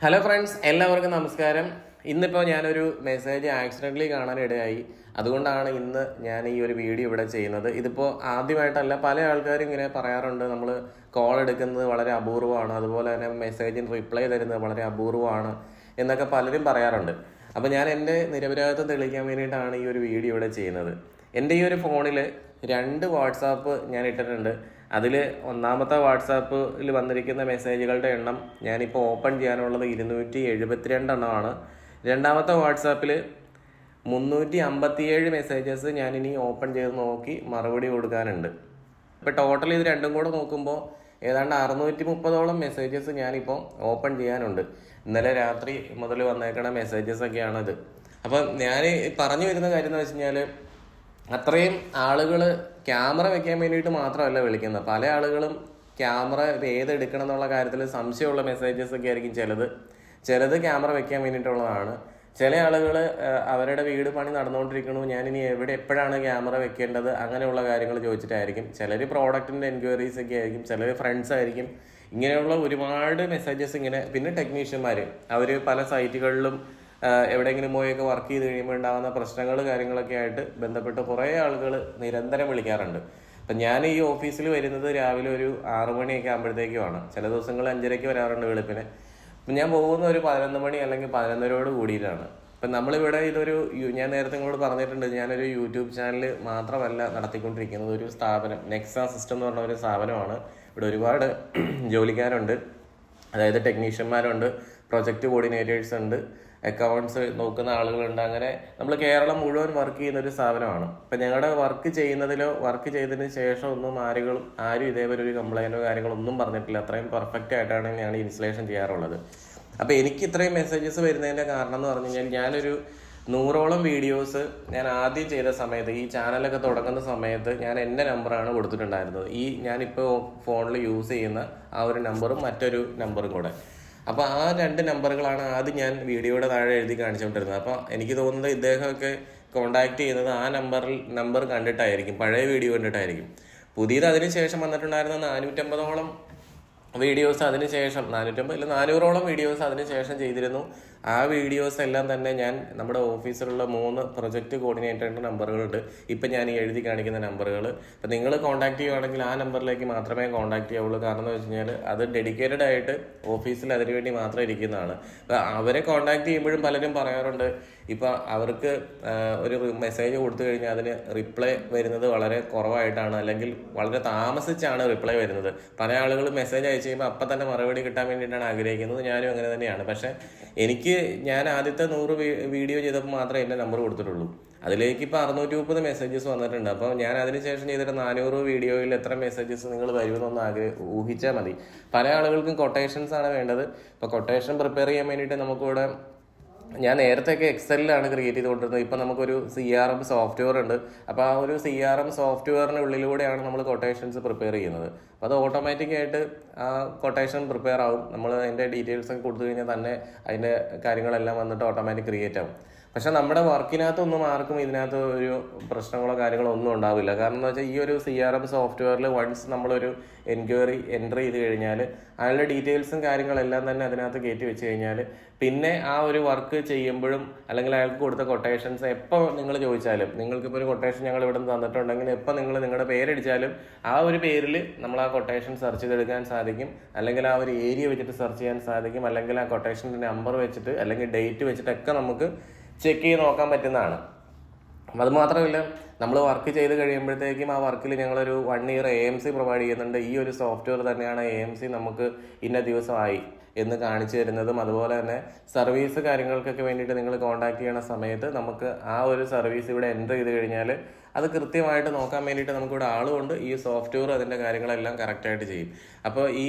Hello friends എല്ലാവർക്കും നമസ്കാരം. ഇന്നിപ്പോൾ ഞാനൊരു മെസ്സേജ് ആക്സിഡന്റലി കാണാനിടയായി. അതുകൊണ്ടാണ് ഇന്ന് ഞാൻ ഈ ഒരു വീഡിയോ ഇവിടെ ചെയ്യുന്നത്. ഇതിപ്പോൾ ആദ്യമായിട്ടല്ല പല ആൾക്കാരും ഇങ്ങനെ പറയാറുണ്ട്. നമ്മൾ കോൾ എടുക്കുന്നത് വളരെ അപൂർവമാണ്. അതുപോലെ തന്നെ മെസ്സേജിന് റിപ്ലൈ തരുന്നത് വളരെ അപൂർവമാണ് എന്നൊക്കെ പലരും പറയാറുണ്ട്. അപ്പോൾ ഞാൻ എന്റെ നിരപരാധിത്വം തെളിയിക്കാൻ വേണ്ടിയിട്ടാണ് ഈ ഒരു വീഡിയോ ഇവിടെ ചെയ്യുന്നത്. എന്റെ ഈ ഒരു ഫോണിൽ രണ്ട് വാട്സാപ്പ് ഞാൻ ഇട്ടിട്ടുണ്ട്. അതിൽ ഒന്നാമത്തെ വാട്സാപ്പിൽ വന്നിരിക്കുന്ന മെസ്സേജുകളുടെ എണ്ണം ഞാനിപ്പോൾ ഓപ്പൺ ചെയ്യാനുള്ളത് ഇരുന്നൂറ്റി എഴുപത്തിരണ്ടെണ്ണമാണ്. രണ്ടാമത്തെ വാട്സാപ്പിൽ മുന്നൂറ്റി അമ്പത്തിയേഴ് മെസ്സേജസ് ഞാനിനി ഓപ്പൺ ചെയ്ത് നോക്കി മറുപടി കൊടുക്കാനുണ്ട്. ഇപ്പോൾ ടോട്ടൽ ഇത് രണ്ടും കൂടെ നോക്കുമ്പോൾ ഏതാണ്ട് അറുന്നൂറ്റി മുപ്പതോളം മെസ്സേജസ് ഞാനിപ്പോൾ ഓപ്പൺ ചെയ്യാനുണ്ട്. ഇന്നലെ രാത്രി മുതൽ വന്നേക്കണ മെസ്സേജസ് ഒക്കെയാണിത്. അപ്പം ഞാൻ പറഞ്ഞു വരുന്ന കാര്യം എന്ന് വെച്ച് കഴിഞ്ഞാൽ അത്രയും ആളുകൾ ക്യാമറ വെക്കാൻ വേണ്ടിയിട്ട് മാത്രമല്ല വിളിക്കുന്നത്. പല ആളുകളും ക്യാമറ ഏതെടുക്കണം എന്നുള്ള കാര്യത്തിൽ സംശയമുള്ള മെസ്സേജസ് ഒക്കെ ആയിരിക്കും ചിലത്. ചിലത് ക്യാമറ വെക്കാൻ വേണ്ടിയിട്ടുള്ളതാണ്. ചില ആളുകൾ അവരുടെ വീട് പണി നടന്നുകൊണ്ടിരിക്കണു ഞാനിനി എവിടെ എപ്പോഴാണ് ക്യാമറ വെക്കേണ്ടത്? അങ്ങനെയുള്ള കാര്യങ്ങൾ ചോദിച്ചിട്ടായിരിക്കും. ചിലർ പ്രോഡക്റ്റിന്റെ എൻക്വയറീസ് ഒക്കെ ആയിരിക്കും. ചിലർ ഫ്രണ്ട്സ് ആയിരിക്കും. ഇങ്ങനെയുള്ള ഒരുപാട് മെസ്സേജസ് ഇങ്ങനെ പിന്നെ ടെക്നീഷ്യന്മാർ അവർ പല സൈറ്റുകളിലും എവിടെയെങ്കിലും പോയൊക്കെ വർക്ക് ചെയ്ത് കഴിയുമ്പോൾ ഉണ്ടാകുന്ന പ്രശ്നങ്ങൾ കാര്യങ്ങളൊക്കെ ആയിട്ട് ബന്ധപ്പെട്ട് കുറേ ആളുകൾ നിരന്തരം വിളിക്കാറുണ്ട്. അപ്പം ഞാൻ ഈ ഓഫീസിൽ വരുന്നത് രാവിലെ ഒരു ആറു മണിയൊക്കെ ആകുമ്പോഴത്തേക്കുമാണ് ചില ദിവസങ്ങൾ അഞ്ചരയ്ക്ക് വരാറുണ്ട് വെളുപ്പിന്. അപ്പം ഞാൻ പോകുന്ന ഒരു പതിനൊന്ന് മണി അല്ലെങ്കിൽ പതിനൊന്നരയോട് കൂടിയിട്ടാണ്. അപ്പം നമ്മളിവിടെ ഇതൊരു ഞാൻ നേരത്തെ നിങ്ങളോട് പറഞ്ഞിട്ടുണ്ട് ഞാനൊരു യൂട്യൂബ് ചാനൽ മാത്രമല്ല നടത്തിക്കൊണ്ടിരിക്കുന്നത്. ഒരു സ്ഥാപനം നെക്സ സിസ്റ്റം എന്ന് പറഞ്ഞ ഒരു സ്ഥാപനമാണ്. ഇവിടെ ഒരുപാട് ജോലിക്കാരുണ്ട്. അതായത് ടെക്നീഷ്യന്മാരുണ്ട് പ്രൊജക്ട് കോർഡിനേറ്റേഴ്സ് ഉണ്ട്. അക്കൗണ്ട്സ് നോക്കുന്ന ആളുകളുണ്ട്. അങ്ങനെ നമ്മൾ കേരളം മുഴുവൻ വർക്ക് ചെയ്യുന്ന ഒരു സ്ഥാപനമാണ്. ഇപ്പം ഞങ്ങളുടെ വർക്ക് ചെയ്യുന്നതിലോ വർക്ക് ചെയ്തതിന് ശേഷം ഒന്നും ആരുകളും ആരും ഇതേപോലെ ഒരു കംപ്ലൈന്റോ കാര്യങ്ങളോ ഒന്നും പറഞ്ഞിട്ടില്ല. അത്രയും പെർഫെക്റ്റ് ആയിട്ടാണ് ഞാൻ ഇൻസ്റ്റലേഷൻ ചെയ്യാറുള്ളത്. അപ്പോൾ എനിക്ക് ഇത്രയും മെസ്സേജസ് വരുന്നതിന്റെ കാരണം എന്ന് പറഞ്ഞു കഴിഞ്ഞാൽ ഞാനൊരു നൂറോളം വീഡിയോസ് ഞാൻ ആദ്യം ചെയ്ത സമയത്ത് ഈ ചാനലൊക്കെ തുടങ്ങുന്ന സമയത്ത് ഞാൻ എന്റെ നമ്പറാണ് കൊടുത്തിട്ടുണ്ടായിരുന്നത്. ഈ ഞാനിപ്പോൾ ഫോണിൽ യൂസ് ചെയ്യുന്ന ആ ഒരു നമ്പറും മറ്റൊരു നമ്പറും കൂടെ. അപ്പോൾ ആ രണ്ട് നമ്പറുകളാണ് ആദ്യം ഞാൻ വീഡിയോയുടെ താഴെ എഴുതി കാണിച്ചുകൊണ്ടിരുന്നത്. അപ്പോൾ എനിക്ക് തോന്നുന്നത് ഇദ്ദേഹമൊക്കെ കോണ്ടാക്ട് ചെയ്യുന്നത് ആ നമ്പറിൽ നമ്പർ കണ്ടിട്ടായിരിക്കും പഴയ വീഡിയോ കണ്ടിട്ടായിരിക്കും. പുതിയത് അതിനുശേഷം വന്നിട്ടുണ്ടായിരുന്ന നാനൂറ്റമ്പതോളം വീഡിയോസ് അതിനുശേഷം നാനൂറ്റമ്പത് ഇല്ല നാനൂറോളം വീഡിയോസ് അതിനുശേഷം ചെയ്തിരുന്നു. ആ വീഡിയോസ് എല്ലാം തന്നെ ഞാൻ നമ്മുടെ ഓഫീസിലുള്ള മൂന്ന് പ്രൊജക്ട് കോർഡിനേറ്ററിന്റെ നമ്പറുകളുണ്ട് ഇപ്പം ഞാൻ ഈ എഴുതി കാണിക്കുന്ന നമ്പറുകൾ അപ്പം നിങ്ങൾ കോൺടാക്ട് ചെയ്യുവാണെങ്കിൽ ആ നമ്പറിലേക്ക് മാത്രമേ കോൺടാക്ട് ചെയ്യാവുള്ളൂ. കാരണം എന്ന് വെച്ച് കഴിഞ്ഞാൽ അത് ഡെഡിക്കേറ്റഡ് ആയിട്ട് ഓഫീസിൽ അതിനുവേണ്ടി മാത്രം ഇരിക്കുന്നതാണ്. അപ്പം അവരെ കോൺടാക്ട് ചെയ്യുമ്പോഴും പലരും പറയാറുണ്ട് ഇപ്പം അവർക്ക് ഒരു മെസ്സേജ് കൊടുത്തു കഴിഞ്ഞാൽ അതിന് റിപ്ലൈ വരുന്നത് വളരെ കുറവായിട്ടാണ്. അല്ലെങ്കിൽ വളരെ താമസിച്ചാണ് റിപ്ലൈ വരുന്നത്. പല ആളുകളും മെസ്സേജ് അയച്ചു കഴിയുമ്പോൾ അപ്പം തന്നെ മറുപടി കിട്ടാൻ വേണ്ടിയിട്ടാണ് ആഗ്രഹിക്കുന്നത്. ഞാനും അങ്ങനെ തന്നെയാണ്. പക്ഷേ എനിക്ക് ഞാൻ ആദ്യത്തെ നൂറ് വീഡിയോ ചെയ്തപ്പോൾ മാത്രമേ എന്റെ നമ്പർ കൊടുത്തിട്ടുള്ളൂ. അതിലേക്ക് ഇപ്പോൾ അറുന്നൂറ്റി മുപ്പത് മെസ്സേജസ് വന്നിട്ടുണ്ട്. അപ്പോൾ ഞാൻ അതിനുശേഷം ചെയ്തിട്ട് നാനൂറ് വീഡിയോയിൽ എത്ര മെസ്സേജസ് നിങ്ങൾ വരുമെന്നൊന്ന് ആഗ്രഹ ഊഹിച്ചാൽ മതി. പല ആളുകൾക്കും കൊട്ടേഷൻസ് ആണ് വേണ്ടത്. ഇപ്പോൾ കൊട്ടേഷൻ പ്രിപ്പയർ ചെയ്യാൻ വേണ്ടിയിട്ട് നമുക്കിവിടെ ഞാൻ നേരത്തെയൊക്കെ എക്സലിലാണ് ക്രിയേറ്റ് ചെയ്തുകൊണ്ടിരുന്നത്. ഇപ്പം നമുക്കൊരു സി ആർ എം സോഫ്റ്റ്വെയർ ഉണ്ട്. അപ്പോൾ ആ ഒരു സി ആർ എം സോഫ്റ്റ്വെയറിന്റെ ഉള്ളിലൂടെയാണ് നമ്മൾ കൊട്ടേഷൻസ് പ്രിപ്പയർ ചെയ്യുന്നത്. അപ്പോൾ അത് ഓട്ടോമാറ്റിക് ആയിട്ട് ആ കൊട്ടേഷൻ പ്രിപ്പയർ ആവും. നമ്മൾ അതിന്റെ ഡീറ്റെയിൽസ് ഒക്കെ കൊടുത്തു കഴിഞ്ഞാൽ തന്നെ അതിന്റെ കാര്യങ്ങളെല്ലാം വന്നിട്ട് ഓട്ടോമാറ്റിക് ക്രിയേറ്റ് ആവും. പക്ഷെ നമ്മുടെ വർക്കിനകത്തൊന്നും ആർക്കും ഇതിനകത്ത് ഒരു പ്രശ്നങ്ങളോ കാര്യങ്ങളോ ഒന്നും ഉണ്ടാവില്ല. കാരണം എന്താ വെച്ചാൽ ഈ ഒരു സി ആർ എം സോഫ്റ്റ്വെയറിൽ വൺസ് നമ്മളൊരു എൻക്വയറി എന്റർ ചെയ്ത് കഴിഞ്ഞാൽ അതിന്റെ ഡീറ്റെയിൽസും കാര്യങ്ങളെല്ലാം തന്നെ അതിനകത്ത് കയറ്റി വെച്ച് കഴിഞ്ഞാൽ പിന്നെ ആ ഒരു വർക്ക് ചെയ്യുമ്പോഴും അല്ലെങ്കിൽ അയാൾക്ക് കൊടുത്ത കൊട്ടേഷൻസ് എപ്പോൾ നിങ്ങൾ ചോദിച്ചാലും നിങ്ങൾക്കിപ്പോൾ ഒരു കൊട്ടേഷൻ ഞങ്ങൾ ഇവിടെ നിന്ന് തന്നിട്ടുണ്ടെങ്കിൽ എപ്പോൾ നിങ്ങൾ നിങ്ങളുടെ പേരടിച്ചാലും ആ ഒരു പേരിൽ നമ്മൾ ആ കൊട്ടേഷൻ സെർച്ച് ചെയ്തെടുക്കാൻ സാധിക്കും. അല്ലെങ്കിൽ ആ ഒരു ഏരിയ വെച്ചിട്ട് സെർച്ച് ചെയ്യാൻ സാധിക്കും. അല്ലെങ്കിൽ ആ കൊട്ടേഷന്റെ നമ്പർ വെച്ചിട്ട് അല്ലെങ്കിൽ ഡേറ്റ് വെച്ചിട്ടൊക്കെ നമുക്ക് ചെക്ക് ചെയ്ത് നോക്കാൻ പറ്റുന്നതാണ്. അത് മാത്രമല്ല നമ്മൾ വർക്ക് ചെയ്ത് കഴിയുമ്പോഴത്തേക്കും ആ വർക്കിൽ ഞങ്ങളൊരു one year A M C provide ചെയ്യുന്നുണ്ട്. ഈ ഒരു സോഫ്റ്റ്വെയർ തന്നെയാണ് എ എം സി നമുക്ക് ഇന്ന ദിവസമായി എന്ന് കാണിച്ചു തരുന്നതും അതുപോലെ തന്നെ സർവീസ് കാര്യങ്ങൾക്കൊക്കെ വേണ്ടിയിട്ട് നിങ്ങൾ കോൺടാക്ട് ചെയ്യണ സമയത്ത് നമുക്ക് ആ ഒരു സർവീസ് ഇവിടെ എന്റർ ചെയ്ത് കഴിഞ്ഞാൽ അത് കൃത്യമായിട്ട് നോക്കാൻ വേണ്ടിയിട്ട് നമുക്കിവിടെ ആളുമുണ്ട് ഈ സോഫ്റ്റ്വെയർ അതിന്റെ കാര്യങ്ങളെല്ലാം കറക്റ്റായിട്ട് ചെയ്യും. അപ്പോൾ ഈ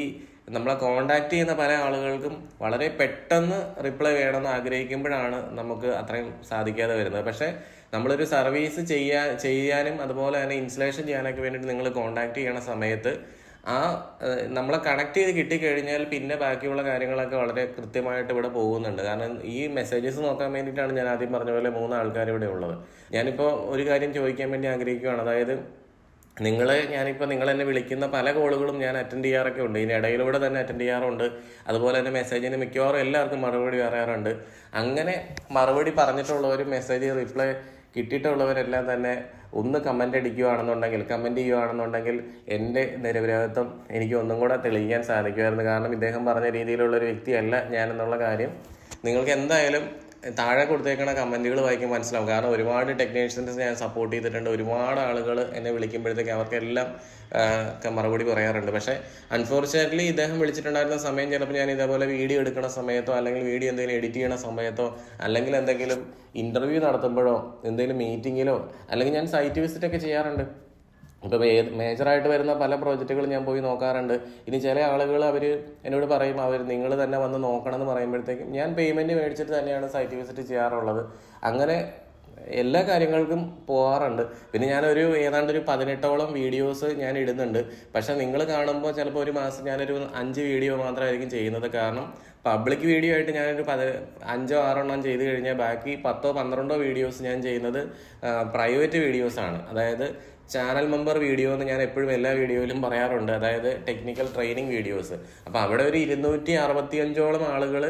നമ്മളെ കോണ്ടാക്ട് ചെയ്യുന്ന പല ആളുകൾക്കും വളരെ പെട്ടെന്ന് റിപ്ലൈ വേണമെന്ന് ആഗ്രഹിക്കുമ്പോഴാണ് നമുക്ക് അത്രയും സാധിക്കാതെ വരുന്നത്. പക്ഷേ നമ്മളൊരു സർവീസ് ചെയ്യാ ചെയ്യാനും അതുപോലെ തന്നെ ഇൻസ്റ്റലേഷൻ ചെയ്യാനൊക്കെ വേണ്ടിയിട്ട് നിങ്ങൾ കോണ്ടാക്ട് ചെയ്യണ സമയത്ത് ആ നമ്മളെ കണക്ട് ചെയ്ത് കിട്ടിക്കഴിഞ്ഞാൽ പിന്നെ ബാക്കിയുള്ള കാര്യങ്ങളൊക്കെ വളരെ കൃത്യമായിട്ട് ഇവിടെ പോകുന്നുണ്ട്. കാരണം ഈ മെസ്സേജസ് നോക്കാൻ വേണ്ടിയിട്ടാണ് ഞാൻ ആദ്യം പറഞ്ഞ പോലെ മൂന്ന് ആൾക്കാർ ഇവിടെ ഉള്ളത്. ഞാനിപ്പോൾ ഒരു കാര്യം ചോദിക്കാൻ വേണ്ടി ആഗ്രഹിക്കുകയാണ് അതായത് നിങ്ങൾ ഞാനിപ്പോൾ നിങ്ങൾ എന്നെ വിളിക്കുന്ന പല കോളുകളും ഞാൻ അറ്റൻഡ് ചെയ്യാറൊക്കെ ഉണ്ട്. ഇതിന് ഇടയിലൂടെ തന്നെ അറ്റൻഡ് ചെയ്യാറുണ്ട്. അതുപോലെ തന്നെ മെസ്സേജിന് മിക്കവാറും എല്ലാവർക്കും മറുപടി പറയാറുണ്ട്. അങ്ങനെ മറുപടി പറഞ്ഞിട്ടുള്ളവരും മെസ്സേജ് റിപ്ലൈ കിട്ടിയിട്ടുള്ളവരെല്ലാം തന്നെ ഒന്ന് കമന്റ് അടിക്കുകയാണെന്നുണ്ടെങ്കിൽ കമന്റ് ചെയ്യുകയാണെന്നുണ്ടെങ്കിൽ എന്റെ നിരപരാധിത്വം എനിക്ക് ഒന്നും കൂടെ തെളിയിക്കാൻ സാധിക്കുമായിരുന്നു. കാരണം ഇദ്ദേഹം പറഞ്ഞ രീതിയിലുള്ള ഒരു വ്യക്തിയല്ല ഞാനെന്നുള്ള കാര്യം. നിങ്ങൾക്ക് എന്തായാലും താഴെ കൊടുത്തേക്കണ കമന്റുകൾ വായിക്കുമ്പോൾ മനസ്സിലാവും. കാരണം ഒരുപാട് ടെക്നീഷ്യൻസ് ഞാൻ സപ്പോർട്ട് ചെയ്തിട്ടുണ്ട്. ഒരുപാട് ആളുകൾ എന്നെ വിളിക്കുമ്പോഴത്തേക്ക് അവർക്കെല്ലാം മറുപടി പറയാറുണ്ട്. പക്ഷേ അൺഫോർച്ചുനേറ്റ്ലി ഇദ്ദേഹം വിളിച്ചിട്ടുണ്ടായിരുന്ന സമയം ചിലപ്പോൾ ഞാൻ ഇതേപോലെ വീഡിയോ എടുക്കുന്ന സമയത്തോ അല്ലെങ്കിൽ വീഡിയോ എന്തെങ്കിലും എഡിറ്റ് ചെയ്യണ സമയത്തോ അല്ലെങ്കിൽ എന്തെങ്കിലും ഇന്റർവ്യൂ നടത്തുമ്പോഴോ എന്തെങ്കിലും മീറ്റിങ്ങിലോ അല്ലെങ്കിൽ ഞാൻ സൈറ്റ് വിസിറ്റ് ഒക്കെ ചെയ്യാറുണ്ട്. ഇപ്പോൾ ഏത് മേജറായിട്ട് വരുന്ന പല പ്രോജക്റ്റുകളും ഞാൻ പോയി നോക്കാറുണ്ട്. ഇനി ചില ആളുകൾ അവർ എന്നോട് പറയും അവർ നിങ്ങൾ തന്നെ വന്ന് നോക്കണം എന്ന് പറയുമ്പോഴത്തേക്കും ഞാൻ പേയ്മെന്റ് മേടിച്ചിട്ട് തന്നെയാണ് സൈറ്റ് വിസിറ്റ് ചെയ്യാറുള്ളത്. അങ്ങനെ എല്ലാ കാര്യങ്ങൾക്കും പോകാറുണ്ട് പിന്നെ ഞാനൊരു ഏതാണ്ട് ഒരു പതിനെട്ടോളം വീഡിയോസ് ഞാൻ ഇടുന്നുണ്ട്. പക്ഷെ നിങ്ങൾ കാണുമ്പോൾ ചിലപ്പോൾ ഒരു മാസം ഞാനൊരു അഞ്ച് വീഡിയോ മാത്രമായിരിക്കും ചെയ്യുന്നത്. കാരണം പബ്ലിക് വീഡിയോ ആയിട്ട് ഞാനൊരു പതി അഞ്ചോ ആറോ എണ്ണം ചെയ്ത് കഴിഞ്ഞാൽ ബാക്കി പത്തോ പന്ത്രണ്ടോ വീഡിയോസ് ഞാൻ ചെയ്യുന്നത് പ്രൈവറ്റ് വീഡിയോസാണ് അതായത് ചാനൽ മെമ്പർ വീഡിയോ എന്ന് ഞാൻ എപ്പോഴും എല്ലാ വീഡിയോയിലും പറയാറുണ്ട്. അതായത് ടെക്നിക്കൽ ട്രെയിനിങ് വീഡിയോസ് അപ്പോൾ അവിടെ ഒരു ഇരുന്നൂറ്റി അറുപത്തിയഞ്ചോളം ആളുകൾ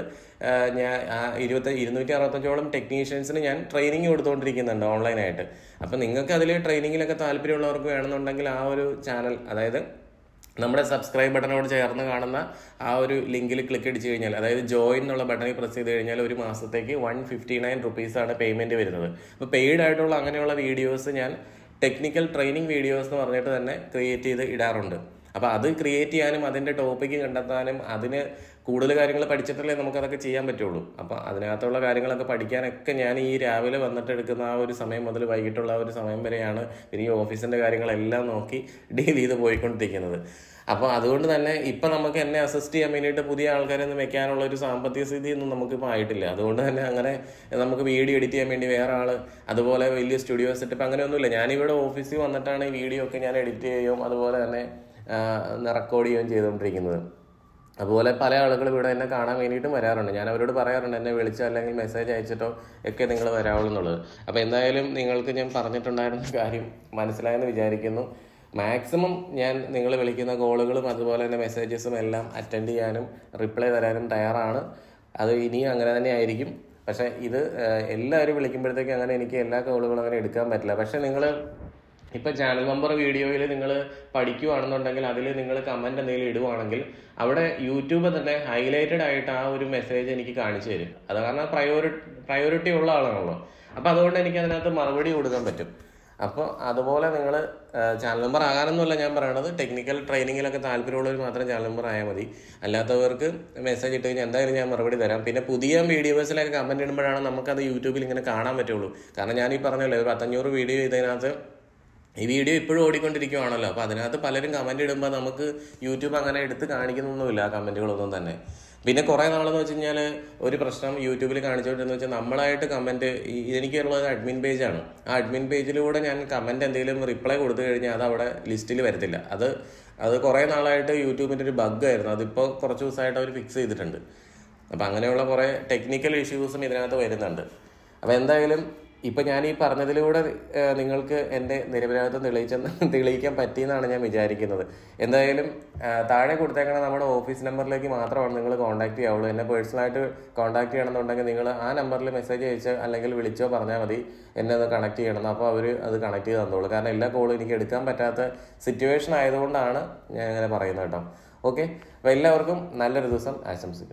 ഞാൻ ഇരുപത്തി ഇരുന്നൂറ്റി അറുപത്തഞ്ചോളം ടെക്നീഷ്യൻസിന് ഞാൻ ട്രെയിനിങ് കൊടുത്തുകൊണ്ടിരിക്കുന്നുണ്ട് ഓൺലൈനായിട്ട് അപ്പോൾ നിങ്ങൾക്ക് അതിൽ ട്രെയിനിങ്ങിലൊക്കെ താല്പര്യമുള്ളവർക്ക് വേണമെന്നുണ്ടെങ്കിൽ ആ ഒരു ചാനൽ അതായത് നമ്മുടെ സബ്സ്ക്രൈബ് ബട്ടണോട് ചേർന്ന് കാണുന്ന ആ ഒരു ലിങ്കിൽ ക്ലിക്ക് അടിച്ച് കഴിഞ്ഞാൽ അതായത് ജോയിൻ എന്നുള്ള ബട്ടണിൽ പ്രസ് ചെയ്ത് കഴിഞ്ഞാൽ ഒരു മാസത്തേക്ക് വൺ ഫിഫ്റ്റി നയൻ റുപ്പീസാണ് പേയ്മെന്റ് വരുന്നത്. അപ്പോൾ പെയ്ഡ് ആയിട്ടുള്ള അങ്ങനെയുള്ള വീഡിയോസ് ഞാൻ ടെക്നിക്കൽ ട്രെയിനിങ് വീഡിയോസ് എന്ന് പറഞ്ഞിട്ട് തന്നെ ക്രിയേറ്റ് ചെയ്ത് ഇടാറുണ്ട്. അപ്പോൾ അത് ക്രിയേറ്റ് ചെയ്യാനും അതിന്റെ ടോപ്പിക്ക് കണ്ടെത്താനും അതിന് കൂടുതൽ കാര്യങ്ങൾ പഠിച്ചിട്ടല്ലേ നമുക്കതൊക്കെ ചെയ്യാൻ പറ്റുള്ളൂ. അപ്പോൾ അതിനകത്തുള്ള കാര്യങ്ങളൊക്കെ പഠിക്കാനൊക്കെ ഞാൻ ഈ രാവിലെ വന്നിട്ട് എടുക്കുന്ന ആ ഒരു സമയം മുതൽ വൈകിട്ടുള്ള ആ ഒരു സമയം വരെയാണ് പിന്നെ ഈ ഓഫീസിന്റെ കാര്യങ്ങളെല്ലാം നോക്കി ഡീൽ ചെയ്ത് പോയിക്കൊണ്ടിരിക്കുന്നത്. അപ്പോൾ അതുകൊണ്ട് തന്നെ ഇപ്പം നമുക്ക് എന്നെ അസിസ്റ്റ് ചെയ്യാൻ വേണ്ടിയിട്ട് പുതിയ ആൾക്കാരൊന്നും വെക്കാനുള്ള ഒരു സാമ്പത്തിക സ്ഥിതി ഒന്നും നമുക്കിപ്പോൾ ആയിട്ടില്ല. അതുകൊണ്ട് തന്നെ അങ്ങനെ നമുക്ക് വീഡിയോ എഡിറ്റ് ചെയ്യാൻ വേണ്ടി വേറെ ആൾ അതുപോലെ വലിയ സ്റ്റുഡിയോ സെറ്റപ്പ് അങ്ങനെയൊന്നുമില്ല. ഞാനിവിടെ ഓഫീസിൽ വന്നിട്ടാണ് ഈ വീഡിയോ ഒക്കെ ഞാൻ എഡിറ്റ് ചെയ്യും അതുപോലെ തന്നെ റെക്കോർഡ് ചെയ്യുകയും ചെയ്തുകൊണ്ടിരിക്കുന്നത്. അതുപോലെ പല ആളുകളും ഇവിടെ എന്നെ കാണാൻ വേണ്ടിയിട്ടും വരാറുണ്ട്. ഞാൻ അവരോട് പറയാറുണ്ട് എന്നെ വിളിച്ചോ അല്ലെങ്കിൽ മെസ്സേജ് അയച്ചിട്ടോ ഒക്കെ നിങ്ങൾ വരാവുള്ളൂ എന്നുള്ളത്. അപ്പോൾ എന്തായാലും നിങ്ങൾക്ക് ഞാൻ പറഞ്ഞിട്ടുണ്ടായിരുന്ന കാര്യം മനസ്സിലായെന്ന് വിചാരിക്കുന്നു. മാക്സിമം ഞാൻ നിങ്ങൾ വിളിക്കുന്ന കോളുകളും അതുപോലെ തന്നെ മെസ്സേജസും എല്ലാം അറ്റൻഡ് ചെയ്യാനും റിപ്ലൈ തരാനും തയ്യാറാണ്. അത് ഇനിയും അങ്ങനെ തന്നെ ആയിരിക്കും. പക്ഷേ ഇത് എല്ലാവരും വിളിക്കുമ്പോഴത്തേക്കും അങ്ങനെ എനിക്ക് എല്ലാ കോളുകളും അങ്ങനെ എടുക്കാൻ പറ്റില്ല. പക്ഷേ നിങ്ങൾ ഇപ്പൊ ചാനൽ നമ്പർ വീഡിയോയിൽ നിങ്ങൾ പഠിക്കുവാണെന്നുണ്ടെങ്കിൽ അതിൽ നിങ്ങൾ കമന്റ് എന്തെങ്കിലും ഇടുവാണെങ്കിൽ അവിടെ യൂട്യൂബ് തന്നെ ഹൈലൈറ്റഡ് ആയിട്ട് ആ ഒരു മെസ്സേജ് എനിക്ക് കാണിച്ചു തരും. അത് കാരണം പ്രയോറിറ്റി പ്രയോറിറ്റി ഉള്ള ആളാണല്ലോ. അപ്പൊ അതുകൊണ്ട് എനിക്ക് അതിനകത്ത് മറുപടി കൊടുക്കാൻ പറ്റും. അപ്പോൾ അതുപോലെ നിങ്ങൾ ചാനൽ നമ്പർ ആകാനൊന്നുമല്ല ഞാൻ പറയണത്. ടെക്നിക്കൽ ട്രെയിനിങ്ങിലൊക്കെ താല്പര്യമുള്ളവർ മാത്രം ചാനൽ നമ്പർ ആയാൽ മതി. അല്ലാത്തവർക്ക് മെസ്സേജ് ഇട്ട് കഴിഞ്ഞാൽ എന്തായാലും ഞാൻ മറുപടി തരാം. പിന്നെ പുതിയ വീഡിയോസിലൊക്കെ കമന്റ് ഇടുമ്പോഴാണ് നമുക്കത് യൂട്യൂബിൽ ഇങ്ങനെ കാണാൻ പറ്റുള്ളൂ. കാരണം ഞാൻ ഈ പറഞ്ഞല്ലോ ഒരു പത്തഞ്ഞൂറ് വീഡിയോ ചെയ്തതിനകത്ത് ഈ വീഡിയോ ഇപ്പോഴും ഓടിക്കൊണ്ടിരിക്കുവാണല്ലോ. അപ്പോൾ അതിനകത്ത് പലരും കമന്റ് ഇടുമ്പോൾ നമുക്ക് യൂട്യൂബ് അങ്ങനെ എടുത്ത് കാണിക്കുന്നൊന്നുമില്ല ആ കമന്റുകളൊന്നും തന്നെ. പിന്നെ കുറേ നാളെന്ന് വെച്ച് കഴിഞ്ഞാൽ ഒരു പ്രശ്നം യൂട്യൂബിൽ കാണിച്ചുകൊണ്ടിരുന്ന വെച്ചാൽ നമ്മളായിട്ട് കമന്റ് എനിക്കുള്ളത് അഡ്മിൻ പേജാണ് ആ അഡ്മിൻ പേജിലൂടെ ഞാൻ കമന്റ് എന്തെങ്കിലും റിപ്ലൈ കൊടുത്തു കഴിഞ്ഞാൽ അത് അവിടെ ലിസ്റ്റിൽ വരത്തില്ല. അത് അത് കുറേ നാളായിട്ട് യൂട്യൂബിന്റെ ഒരു ബഗ് ബഗ്ഗായിരുന്നു അതിപ്പോൾ കുറച്ച് ദിവസമായിട്ട് അവർ ഫിക്സ് ചെയ്തിട്ടുണ്ട്. അപ്പൊ അങ്ങനെയുള്ള കുറേ ടെക്നിക്കൽ ഇഷ്യൂസും ഇതിനകത്ത് വരുന്നുണ്ട്. അപ്പോൾ എന്തായാലും ഇപ്പം ഞാൻ ഈ പറഞ്ഞതിലൂടെ നിങ്ങൾക്ക് എന്റെ നിരപരാധിത്വം തെളിയിച്ച തെളിയിക്കാൻ പറ്റിയെന്നാണ് ഞാൻ വിചാരിക്കുന്നത്. എന്തായാലും താഴെ കൊടുത്തേക്കണ നമ്മുടെ ഓഫീസ് നമ്പറിലേക്ക് മാത്രമാണ് നിങ്ങൾ കോൺടാക്ട് ചെയ്യാവുള്ളൂ എന്നെ പേഴ്സണലായിട്ട് കോൺടാക്ട് ചെയ്യണമെന്നുണ്ടെങ്കിൽ നിങ്ങൾ ആ നമ്പറിൽ മെസ്സേജ് അയച്ചോ അല്ലെങ്കിൽ വിളിച്ചോ പറഞ്ഞാൽ മതി. എന്നെ അത് കണക്ട് ചെയ്യണം അപ്പോൾ അവർ അത് കണക്ട് ചെയ്ത് തന്നോളൂ. കാരണം എല്ലാ കോളും എനിക്ക് എടുക്കാൻ പറ്റാത്ത സിറ്റുവേഷൻ ആയതുകൊണ്ടാണ് ഞാൻ ഇങ്ങനെ പറയുന്നത് കേട്ടോ. ഓക്കെ അപ്പോൾ എല്ലാവർക്കും നല്ലൊരു ദിവസം ആശംസിക്കുന്നു.